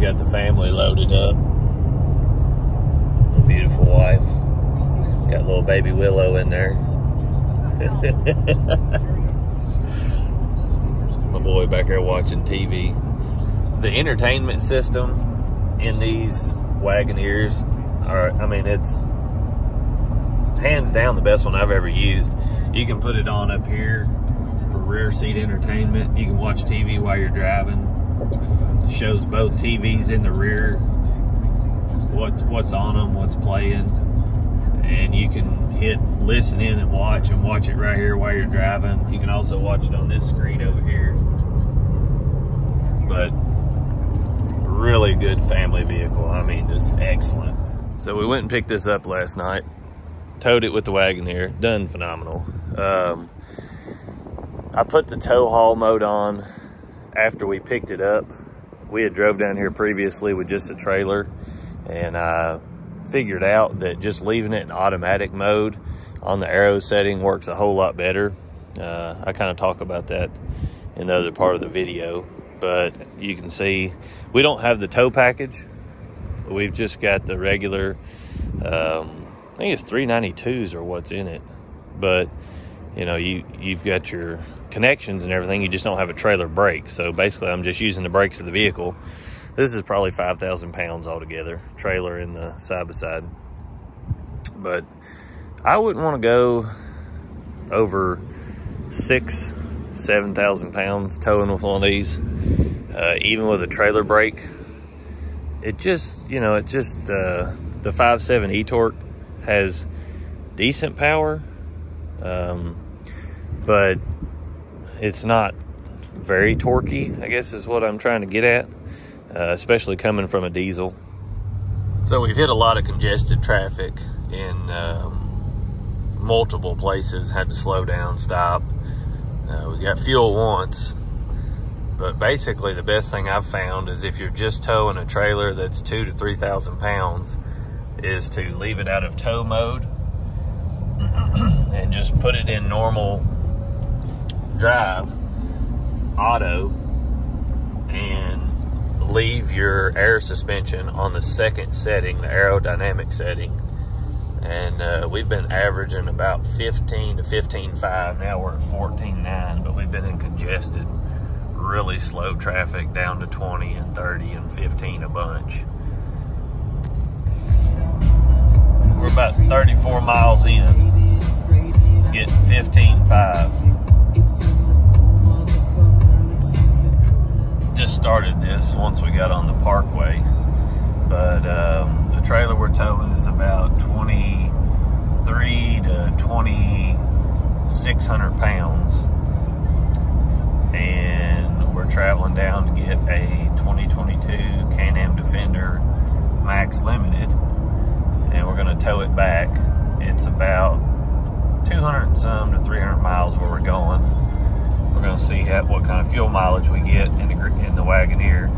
Got the family loaded up. The beautiful wife. Got little baby Willow in there. My boy back there watching TV. The entertainment system in these Wagoneers are, I mean, it's hands down the best one I've ever used. You can put it on up here for rear seat entertainment. You can watch TV while you're driving. Shows both TVs in the rear, what what's on them, what's playing, and you can hit listen in and watch and watch it right here while you're driving. You can also watch it on this screen over here. But really good family vehicle. I mean, just excellent. So we went and picked this up last night towed it with the wagon here. Done phenomenal. Um, I put the tow haul mode on after we picked it up. We had drove down here previously with just a trailer and I figured out that just leaving it in automatic mode on the aero setting works a whole lot better. Uh, I kind of talk about that in the other part of the video, but you can see we don't have the tow package. We've just got the regular um, I think it's 392s or what's in it. But, you know, you, you've got your connections and everything. You just don't have a trailer brake. So basically, I'm just using the brakes of the vehicle. This is probably 5,000 pounds altogether, trailer in the side-by-side. But I wouldn't want to go over six, 7,000 pounds towing with one of these, uh, even with a trailer brake. It just, you know, it just, uh, the 5.7 e-torque has decent power, um, but it's not very torquey, I guess is what I'm trying to get at, uh, especially coming from a diesel. So we've hit a lot of congested traffic in um, multiple places, had to slow down, stop. Uh, we got fuel once, but basically the best thing I've found is if you're just towing a trailer that's two to 3,000 pounds, is to leave it out of tow mode and just put it in normal drive, auto, and leave your air suspension on the second setting, the aerodynamic setting. And uh, we've been averaging about 15 to 15.5. Now we're at 14.9, but we've been in congested, really slow traffic down to 20 and 30 and 15 a bunch. We're about 34 miles in, getting 15.5. Just started this once we got on the parkway, but um, the trailer we're towing is about 23 to 2600 pounds, and we're traveling down to get a 2022 Can-Am Defender Max Limited and we're going to tow it back. It's about 200 and some to 300 miles where we're going. We're going to see what kind of fuel mileage we get in the, in the Wagoneer.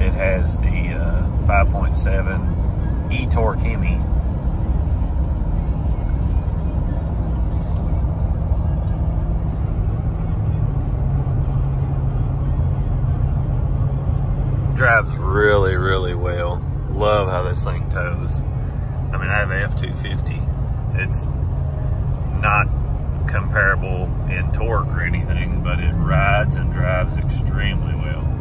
It has the uh, 5.7 e-torque Hemi. Drives really, really well. Love how this thing tows. I mean, I have an F-250. It's not comparable in torque or anything, but it rides and drives extremely well.